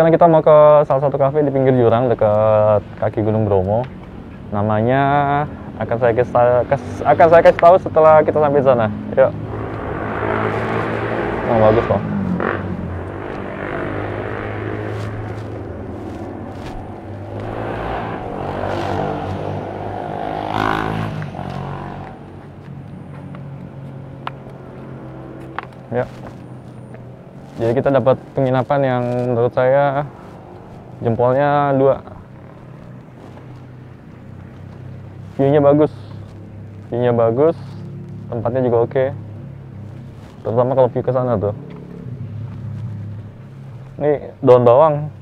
Sekarang kita mau ke salah satu kafe di pinggir jurang dekat kaki Gunung Bromo. Namanya akan saya kasih kas- akan saya kasih tahu setelah kita sampai sana. Yuk. Oh, bagus kok. Ya. Jadi kita dapat penginapan yang menurut saya jempolnya dua. View-nya bagus. View-nya bagus, tempatnya juga oke. Terutama kalau view ke sana tuh. Ini daun bawang.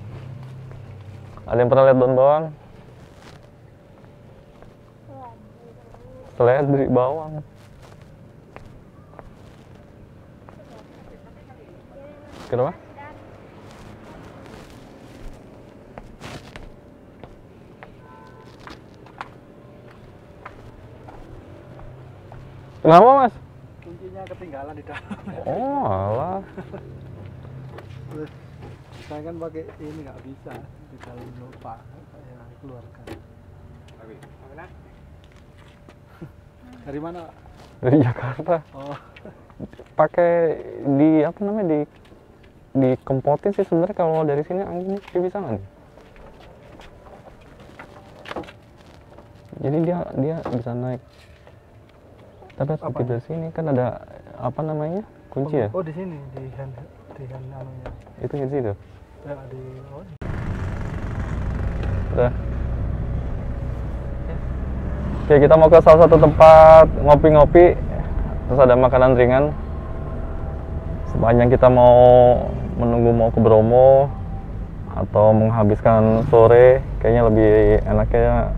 Ada yang pernah lihat daun bawang? Seledri bawang. Kenapa? Kenapa mas? kuncinya ketinggalan di dalam. Oh alah. Terus, saya kan pakai ini nggak bisa. Di dalam lupa saya keluarkan. Dari mana? Dari Jakarta. Oh. Pakai di apa namanya di di kempotin sih sebenarnya kalau dari sini anginnya kayak bisa nggak nih? Jadi dia dia bisa naik. Tapi harus Apa? dari sini kan ada apa namanya kunci ya? oh di sini di hand di hand anunya Itu di situ. ya di oh, Udah. Oke kita mau ke salah satu tempat ngopi-ngopi terus ada makanan ringan. Sepanjang kita mau menunggu mau ke Bromo atau menghabiskan sore, kayaknya lebih enaknya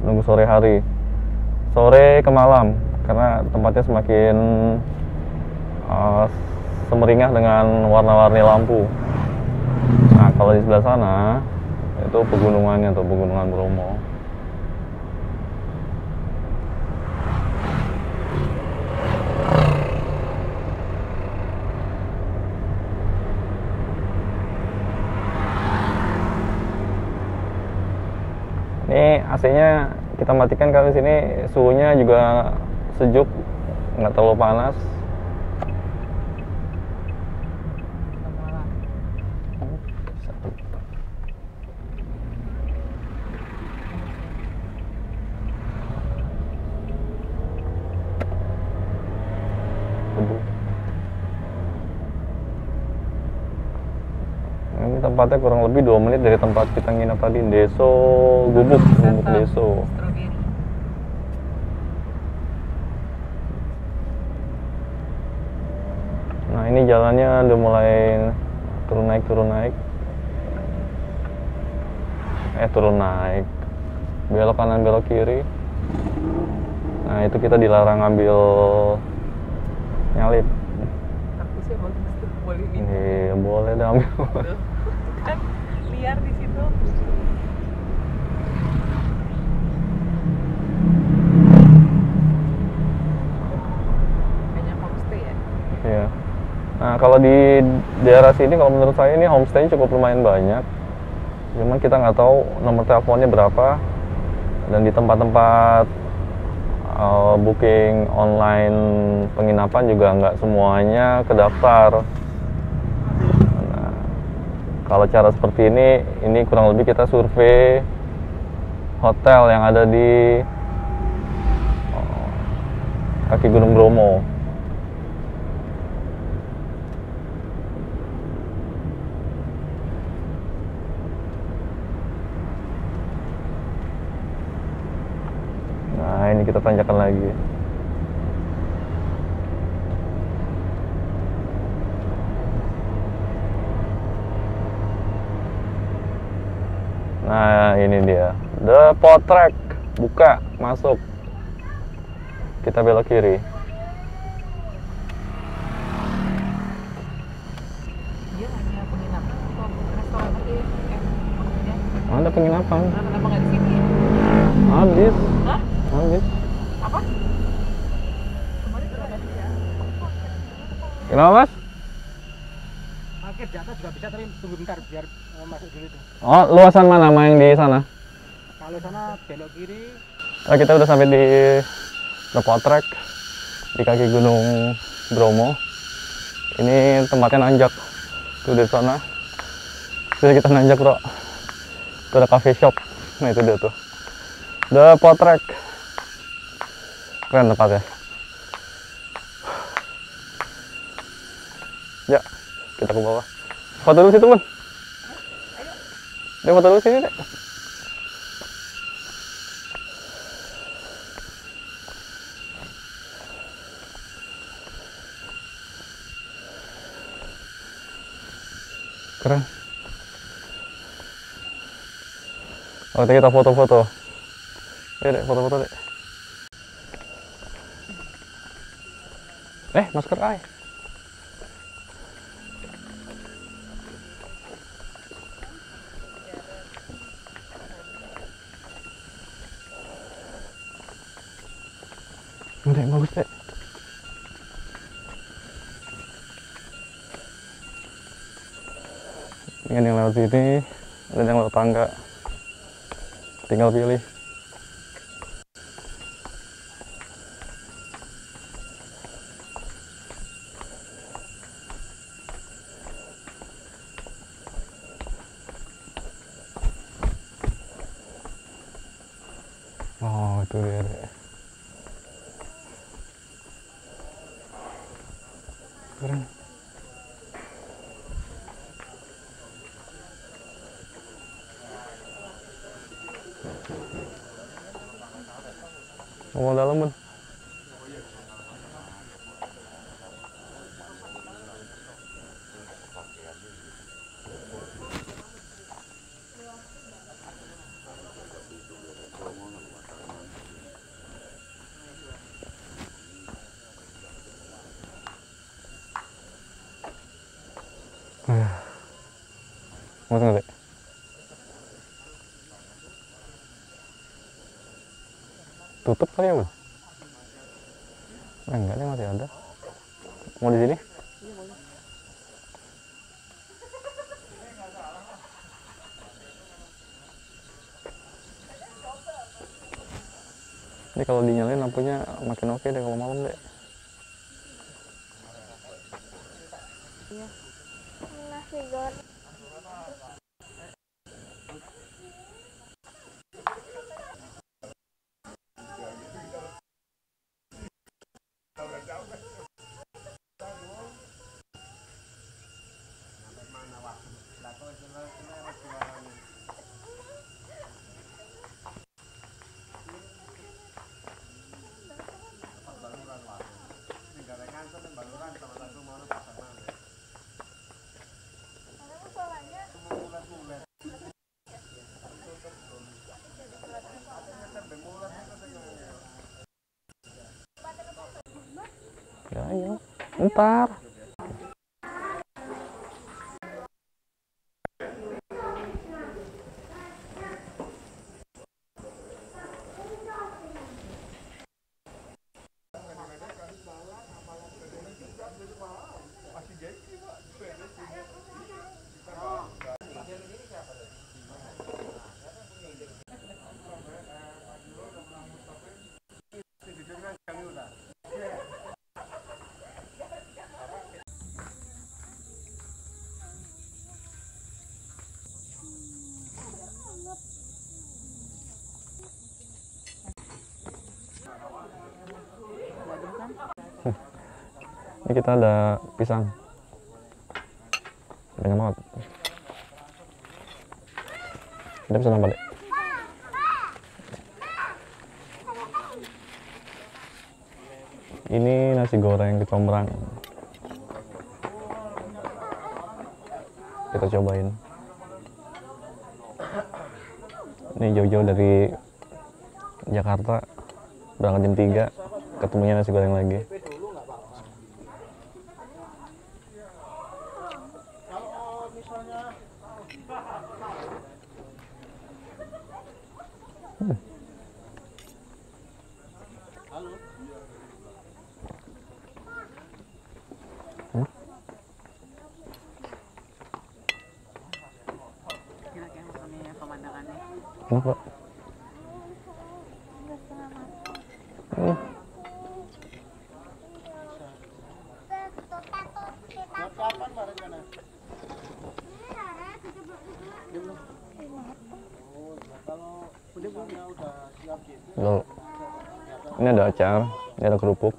nunggu sore hari. Sore ke malam karena tempatnya semakin uh, semeringah dengan warna-warni lampu. Nah, kalau di sebelah sana itu pegunungannya tuh, pegunungan Bromo. Ini AC-nya kita matikan karena sini suhunya juga sejuk, nggak terlalu panas. Debu. Ini tempatnya kurang lebih dua menit dari tempat kita nginep tadi, Deso Gubuk, Gubuk Deso. Nah ini jalannya udah mulai turun naik turun naik. Eh turun naik. Belok kanan belok kiri. Nah itu kita dilarang ngambil nyalip. Iya boleh ambil. Liar di situ. Banyak homestay ya. Iya. Nah kalau di daerah sini kalau menurut saya ini homestay cukup lumayan banyak. Cuman kita nggak tahu nomor teleponnya berapa dan di tempat-tempat uh, booking online penginapan juga nggak semuanya kedaftar. Kalau cara seperti ini, ini kurang lebih kita survei hotel yang ada di uh, kaki Gunung Bromo. Nah, ini kita tanjakan lagi. Nah, ini dia. The Potrek. Buka, masuk. Kita belok kiri. Eh, Ada penginapan. kenapa nggak di sini? Habis. Hah? Habis. Apa? Kemarin ada ya. Kenapa, Mas? Di atas juga bisa tapi tunggu bentar biar eh, masuk dulu tuh Oh, luasan mana sama yang di sana? kalau sana belok kiri Oh, kita udah sampai di Lepotrek di kaki Gunung Bromo. Ini tempatnya nanjak. Tuh dari sana. Terus kita nanjak, Bro. Itu ada cafe shop. Nah, itu dia tuh. The Potrek. Keren tempatnya. Ya, kita ke bawah. Foto dulu situ, Bun. Dia foto dulu sini, Dek. Keren. Oke, kita foto-foto. Ya, dek, foto-foto, dek. Eh, masker ay. Udah, bagus, dek. Ini yang lewat sini dan yang lewat tangga. Tinggal pilih. Oh, itu dia. Không quan lắm Minh What is it? Tutup kali ya, Bun? Eh, enggak, dia masih ada. Mau di sini? Ini kalau dinyalain lampunya makin oke deh kalau malam deh. nasi goreng Ya, ayo. Ntar. Kita ada pisang. Banyak banget. Kita bisa nambah deh. Ini nasi goreng kecombrang. Kita cobain. Ini jauh-jauh dari Jakarta. Berangkat jam 3. Ketemunya nasi goreng lagi. Enak, Pak. Enggak setengah matang. Hmm. Kapan Mbak rencana? Oh, ya kalau misalnya siap gitu, Tuh. Ini ada acar, ini ada kerupuk.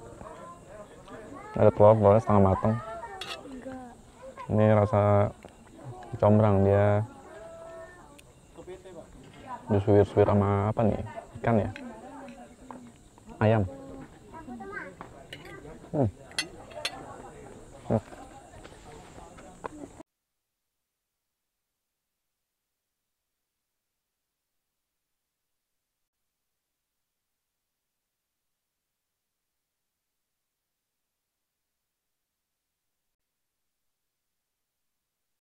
Ada telur, telurnya setengah matang. Ini rasa combrang dia. Disuir-suir sama apa nih? Ikan ya? Ayam. Hmm. Hmm.